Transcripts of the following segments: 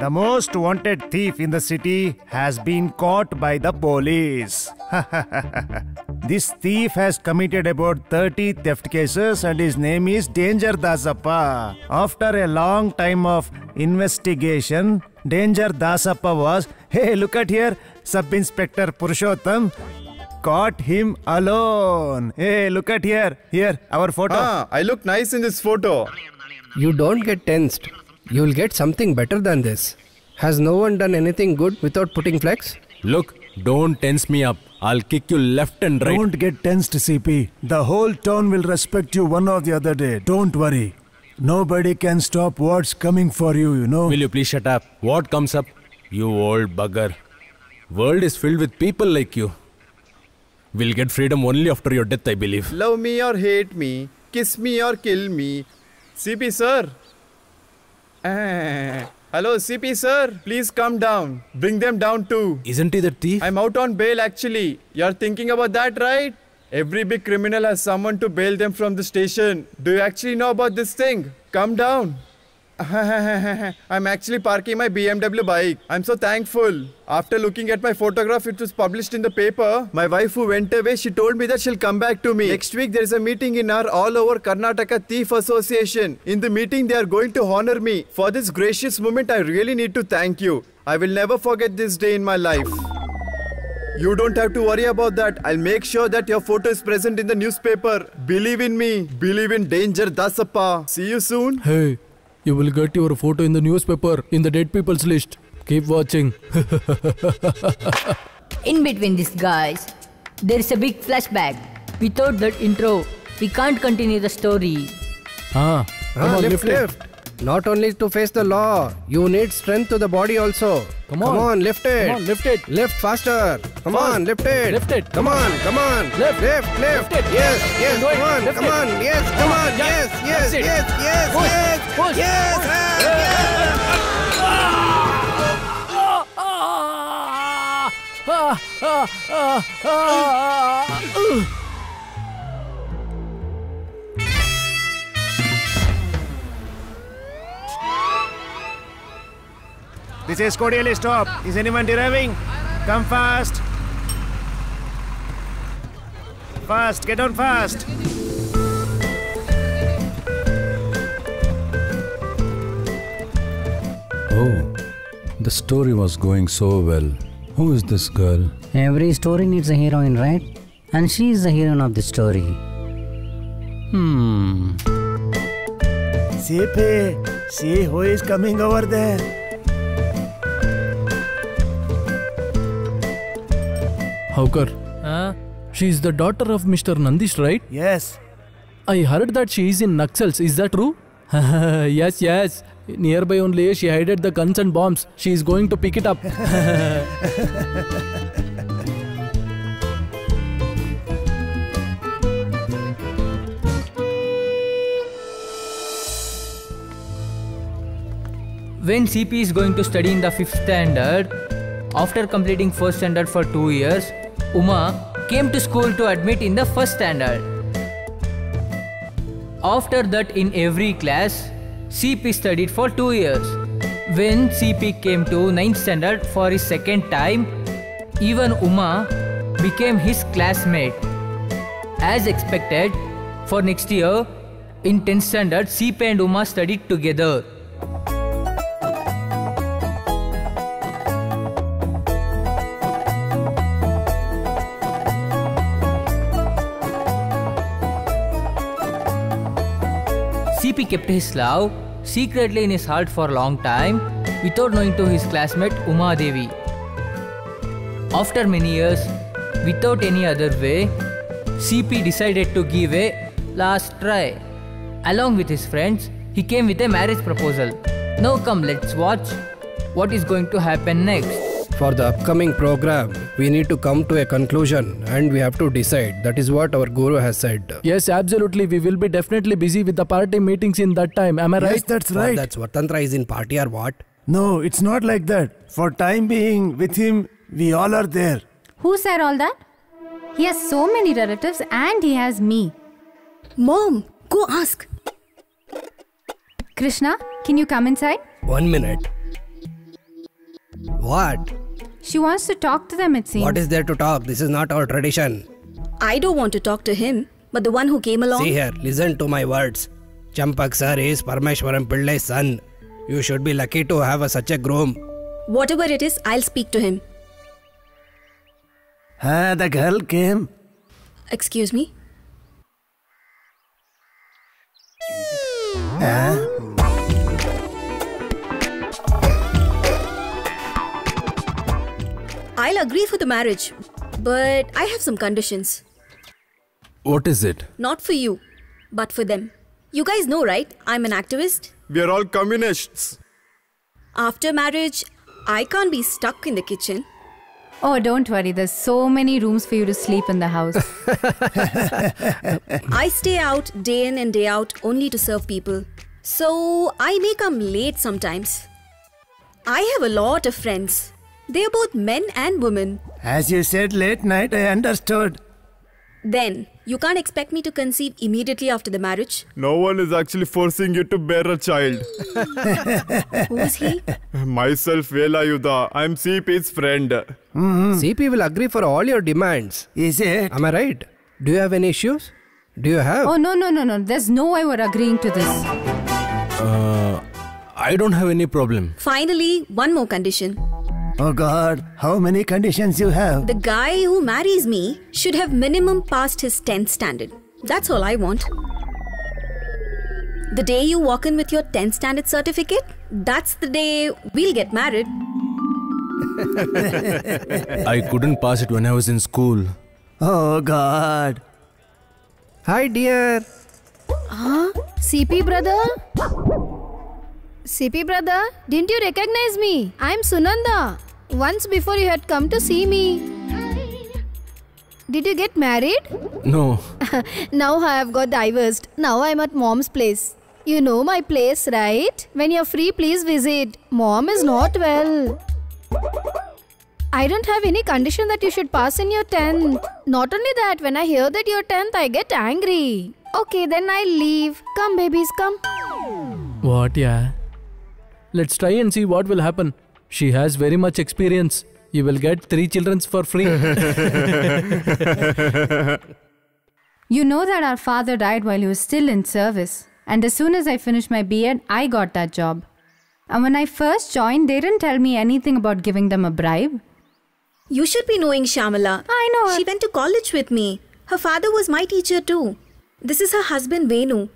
The most wanted thief in the city has been caught by the police. this thief has committed about 30 theft cases and his name is Danger Dasappa. After a long time of investigation, Danger Dasappa was, hey, look at here, Sub Inspector Purushottam caught him alone. Hey, look at here, here, our photo. Ah, I look nice in this photo. You don't get tensed. You'll get something better than this. Has no one done anything good without putting flex? Look, don't tense me up. I'll kick you left and right. Don't get tensed, CP. The whole town will respect you one or the other day. Don't worry. Nobody can stop what's coming for you, you know. Will you please shut up? What comes up? You old bugger. World is filled with people like you. We'll get freedom only after your death, I believe. Love me or hate me, kiss me or kill me. CP sir. Hello, CP sir. Please come down. Bring them down too. Isn't he the thief? I'm out on bail actually. You're thinking about that, right? Every big criminal has someone to bail them from the station. Do you actually know about this thing? Come down. I'm actually parking my BMW bike. I'm so thankful. After looking at my photograph, it was published in the paper. My wife, who went away, she told me that she'll come back to me. Next week, there is a meeting in our all over Karnataka Thief Association. In the meeting, they are going to honor me. For this gracious moment, I really need to thank you. I will never forget this day in my life. You don't have to worry about that. I'll make sure that your photo is present in the newspaper. Believe in me. Believe in Danger Dasappa. See you soon. Hey, you will get your photo in the newspaper in the dead people's list. Keep watching. In between these guys, there is a big flashback. Without that intro, we can't continue the story. ah, come Ah, on, lift, lift, it. lift. Not only to face the law, you need strength to the body also. Come Come on. on, lift it. Come on, lift it. Lift faster. Come Fast. on, lift it. Lift it. Come on, come on. Lift. lift, lift. Lift it. Yes, yes. Come on, Lift come it. on. Yes, come on. Yes, yes, yes, yes, yes. Push. Yes, Push. ah, yes. This is Cordially Stop. Is anyone deriving? Come fast. Fast, get on fast. Oh, the story was going so well. Who is this girl? Every story needs a heroine, right? And she is the heroine of the story. Hmm. CP, see who is coming over there. Howkar, she is the daughter of Mr. Nandish, right? Yes. I heard that she is in Naxals. Is that true? yes, yes. Nearby only, she hided the guns and bombs. She is going to pick it up. When CP is going to study in the 5th standard, after completing 1st standard for 2 years, Uma came to school to admit in the 1st standard. After that, in every class, CP studied for 2 years. When CP came to 9th standard for his second time, even Uma became his classmate. As expected, for next year, in 10th standard, CP and Uma studied together. CP kept his love secretly in his heart for a long time without knowing to his classmate Uma Devi. After many years, without any other way, CP decided to give a last try. Along with his friends, he came with a marriage proposal. Now come, let's watch what is going to happen next. For the upcoming program, we need to come to a conclusion and we have to decide. That is what our guru has said. yes, absolutely. We will be definitely busy with the party meetings in that time. Am I right? Yes, that's right? that's What, right. that Swatantra is in party or what? No, it's not like that. For time being, with him, we all are there. Who said all that? He has so many relatives and he has me. Mom, go ask. Krishna, can you come inside? One minute. What? She wants to talk to them, it seems. What is there to talk? This is not our tradition. I don't want to talk to him, but the one who came along. See here, listen to my words. Champak sir is Parameshwaran Pillai's son. You should be lucky to have a, such a groom. Whatever it is, I'll speak to him. Ah, the girl came. Excuse me? I'll agree for the marriage, but I have some conditions. What is it? Not for you, but for them. You guys know, right? I'm an activist. We are all communists. After marriage, I can't be stuck in the kitchen. Oh, don't worry. There's so many rooms for you to sleep in the house. I stay out day in and day out only to serve people. So I may come late sometimes. I have a lot of friends. They are both men and women. As you said late night, I understood. Then, you can't expect me to conceive immediately after the marriage. No one is actually forcing you to bear a child. Who is he? Myself, Velayuda. I'm CP's friend. Hmm. CP will agree for all your demands. Is it? Am I right? Do you have any issues? Do you have? oh, no, no, no, no. There's no way we're agreeing to this. Uh, I don't have any problem. Finally, one more condition. Oh God, how many conditions you have? The guy who marries me should have minimum passed his 10th standard. That's all I want. The day you walk in with your 10th standard certificate, that's the day we'll get married. I couldn't pass it when I was in school. Oh God. Hi, dear. Huh? CP brother? CP brother, didn't you recognize me? I'm Sunanda. Once before you had come to see me. Did you get married? No, now I have got divorced. Now I'm at mom's place. You know my place, right? When you're free, please visit. Mom is not well. I don't have any condition that you should pass in your 10th. Not only that, when I hear that you're 10th, I get angry. Okay, then I leave. Come, babies, come. What, yeah? Let's try and see what will happen. She has very much experience. You will get three children for free. You know that our father died while he was still in service. And as soon as I finished my B.Ed, I got that job. And when I first joined, they didn't tell me anything about giving them a bribe. You should be knowing Shamala. I know. She went to college with me. Her father was my teacher too. This is her husband Venu.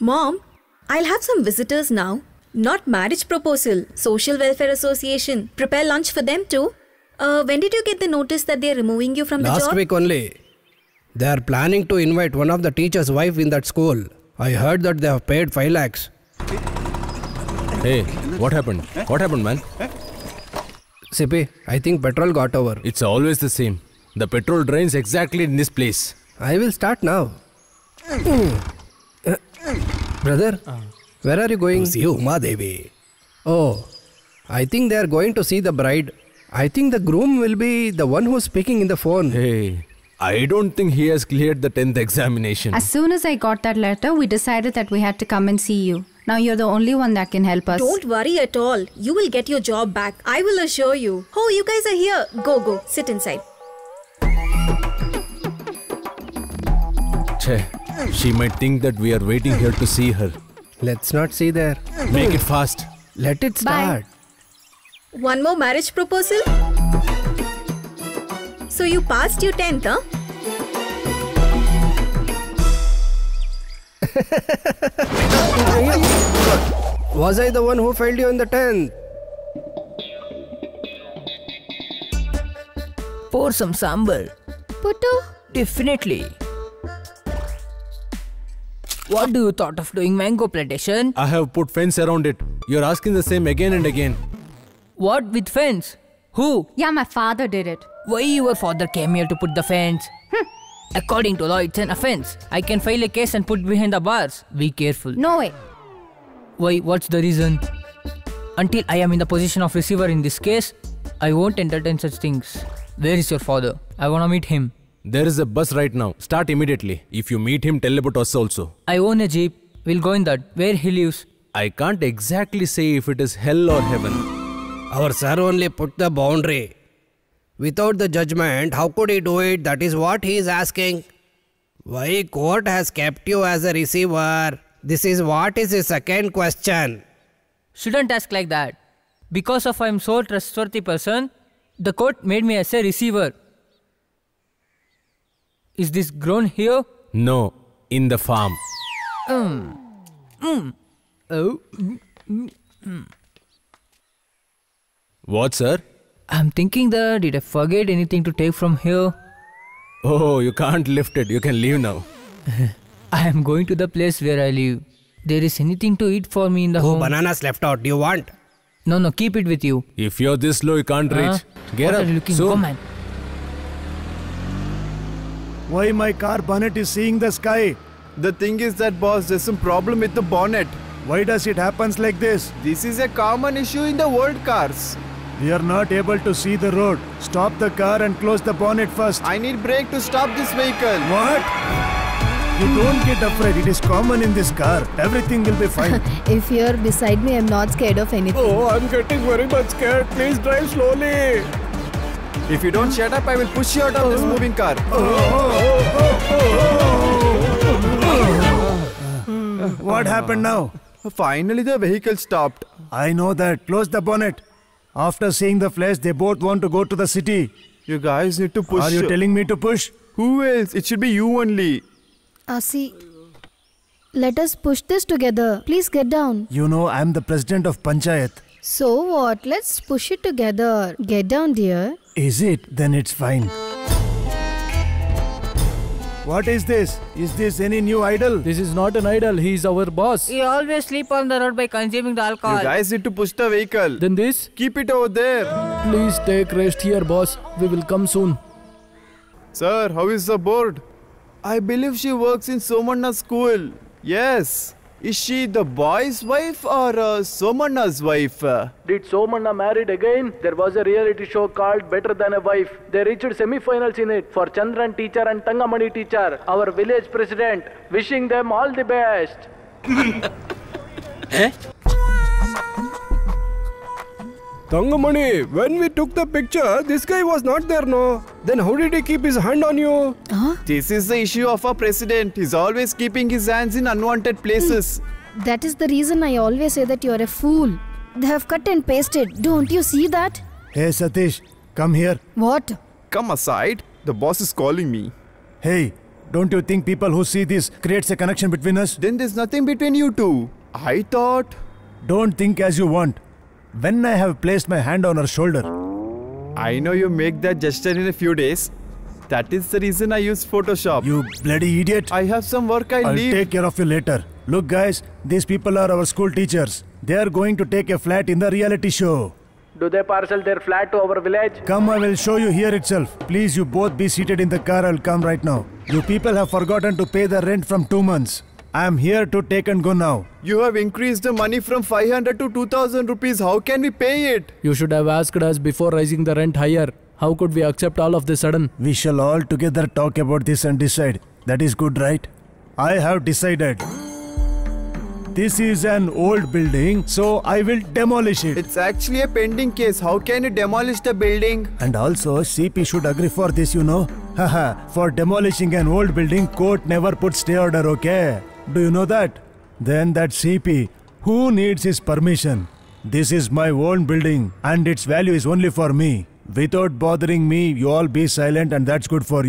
Mom, I'll have some visitors now. Not marriage proposal, social welfare association. Prepare lunch for them too. Uh, when did you get the notice that they're removing you from the job? Last job? week only. They are planning to invite one of the teacher's wife in that school. I heard that they have paid 5 lakhs. Hey, what happened? What happened, man? CP, I think petrol got over. It's always the same. The petrol drains exactly in this place. I will start now. Uh, Brother, where are you going? To see Uma Devi. Oh, I think they are going to see the bride. I think the groom will be the one who's speaking in the phone. Hey, I don't think he has cleared the 10th examination. As soon as I got that letter, we decided that we had to come and see you. Now you're the only one that can help us. Don't worry at all. You will get your job back. I will assure you. Oh, you guys are here. Go, go. Sit inside. Che, she might think that we are waiting here to see her. Let's not see there. Make it fast. Let it start. Bye. One more marriage proposal? So you passed your 10th, huh? Was I the one who failed you in the 10th? Pour some sambar. Puttu? Definitely. What do you thought of doing mango plantation? I have put fence around it. You're asking the same again and again. What with fence? Who? Yeah, my father did it. Why your father came here to put the fence? Hmm. According to law, it's an offense. I can file a case and put behind the bars. Be careful. No way. Why? What's the reason? Until I am in the position of receiver in this case, I won't entertain such things. Where is your father? I wanna meet him. There is a bus right now. Start immediately. If you meet him, tell about us also. I own a jeep. We'll go in that. Where he lives? I can't exactly say if it is hell or heaven. Our sir only put the boundary. Without the judgment, how could he do it? That is what he is asking. Why court has kept you as a receiver? This is what is his second question. Shouldn't ask like that. Because of I'm so trustworthy person, the court made me as a receiver. Is this grown here? No, in the farm. Mm. Mm. Oh. mm, mm, mm. What, sir? I'm thinking that did I forget anything to take from here? Oh, you can't lift it. You can leave now. I am going to the place where I live. There is anything to eat for me in the Oh, home. bananas left out. Do you want? No, no, keep it with you. If you're this low, you can't Huh? reach. Get what up. are you looking? soon. Go, man. Why my car bonnet is seeing the sky? The thing is that, boss, there's some problem with the bonnet. Why does it happens like this? This is a common issue in the world cars. We are not able to see the road. Stop the car and close the bonnet first. I need brake to stop this vehicle. What? You don't get afraid. It is common in this car. Everything will be fine. If you're beside me, I'm not scared of anything. Oh, I'm getting very much scared. Please drive slowly. If you don't shut up, I will push you out of this moving car. what happened now? Finally, the vehicle stopped. I know that. Close the bonnet. After seeing the flash, they both want to go to the city. You guys need to push. Are you telling me to push? Who else? It should be you only. Uh, Asi, let us push this together. Please get down. You know, I'm the president of Panchayat. So what? Let's push it together. Get down, dear. Is it? Then it's fine. What is this? Is this any new idol? This is not an idol. He is our boss. He always sleep on the road by consuming the alcohol. You guys need to push the vehicle. Then this? Keep it over there. Please take rest here, boss. We will come soon. Sir, how is the board? I believe she works in Somanna's school. Yes. Is she the boy's wife or uh, Somanna's wife? Did Somanna married again? There was a reality show called Better Than a Wife. They reached semi-finals in it for Chandran teacher and Tangamani teacher, our village president. Wishing them all the best. Tangamani, when we took the picture, this guy was not there, no? Then how did he keep his hand on you? This is the issue of our president. He's always keeping his hands in unwanted places. Hmm. That is the reason I always say that you're a fool. They have cut and pasted. Don't you see that? Hey Satish, come here. What? Come aside. The boss is calling me. Hey, don't you think people who see this creates a connection between us? Then there's nothing between you two. I thought. Don't think as you want. When I have placed my hand on her shoulder, I know you make that gesture in a few days. That is the reason I use Photoshop. you bloody idiot. I have some work I I'll leave. take care of you later. Look, guys, these people are our school teachers. They are going to take a flat in the reality show. Do they parcel their flat to our village? Come, I will show you here itself. Please, you both be seated in the car. I'll come right now. You people have forgotten to pay the rent from two months. I am here to take and go now. You have increased the money from 500 to 2000 rupees. How can we pay it? You should have asked us before raising the rent higher. How could we accept all of this sudden? We shall all together talk about this and decide. That is good, right? I have decided. This is an old building, so I will demolish it. It's actually a pending case. How can you demolish the building? And also, CP should agree for this, you know. Haha, for demolishing an old building, court never puts stay order, okay? Do you know that? Then that CP, who needs his permission? This is my own building, and its value is only for me. Without bothering me, you all be silent, and that's good for you.